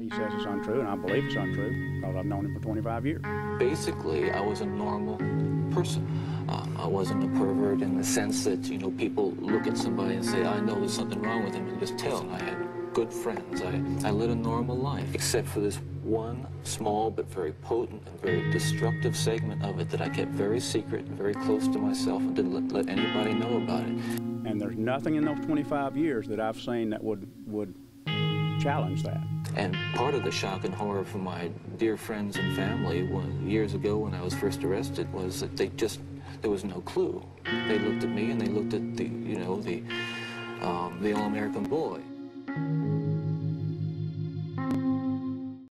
He says it's untrue, and I believe it's untrue because I've known him for 25 years. Basically, I was a normal person. Uh, I wasn't a pervert in the sense that, you know, people look at somebody and say, I know there's something wrong with him, and just tell. I had good friends. I, I led a normal life, except for this one small but very potent and very destructive segment of it that I kept very secret and very close to myself and didn't let, let anybody know about it. And there's nothing in those 25 years that I've seen that would, would challenge that. And part of the shock and horror for my dear friends and family when, years ago when I was first arrested was that they just, there was no clue. They looked at me and they looked at the, you know, the, um, the all-American boy.